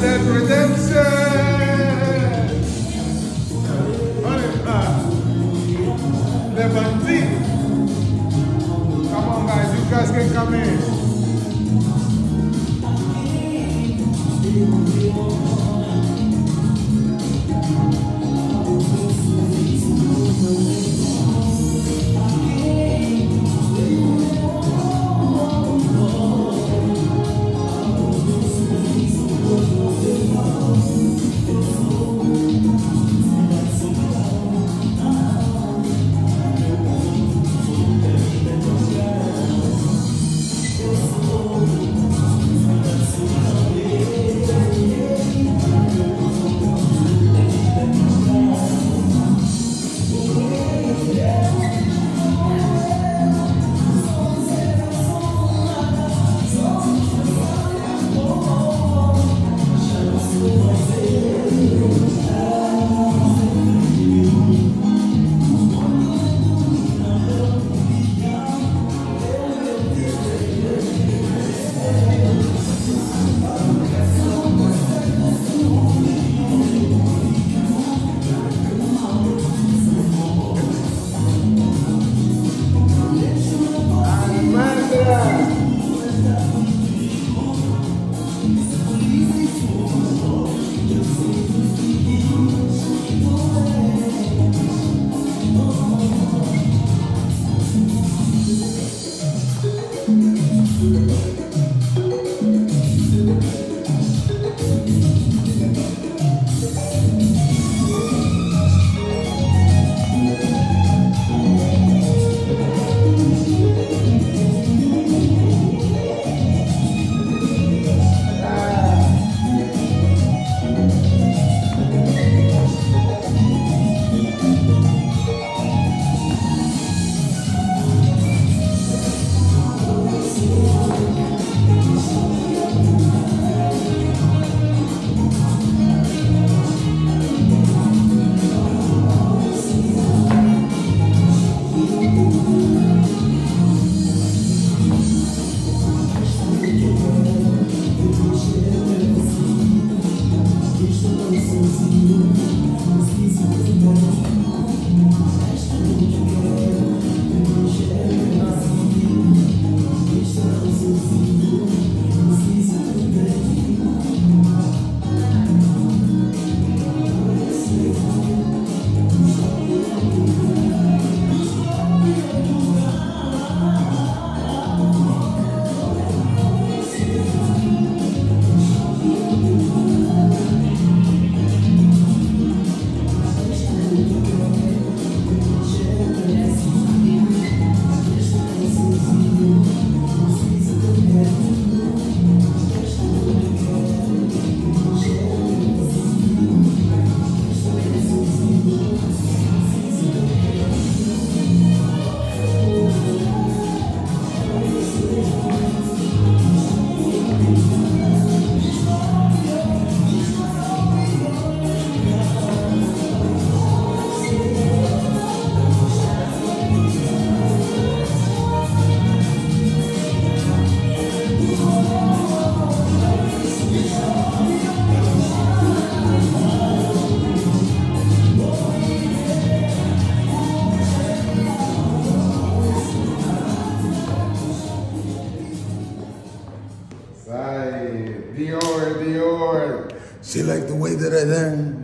Dead Redemption. Come on, guys. You guys can come in. Deixa eu sozinho, mas que se fosse Dior, Dior. She like the way that I dance.